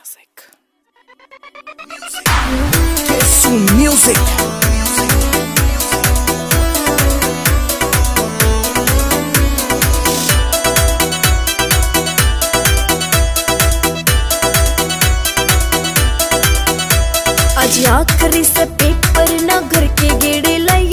music. Kesu Music. आज आखिरी से पेपर ना घर के गेड़े लाइए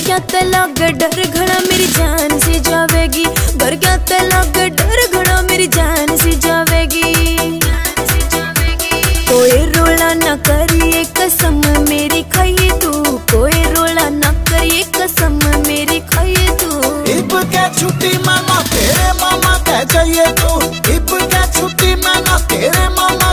क्या डर मेरी जान से जावेगी। डर मेरी जान से जावेगी। कोई रोला न करिए कसम मेरी खाइए तू। कोई रोला न करिए कसम मेरी खाइए तू। इब छुट्टी मना तेरे मामा कह जाइए तू। इब क्या छुट्टी मना तेरे मामा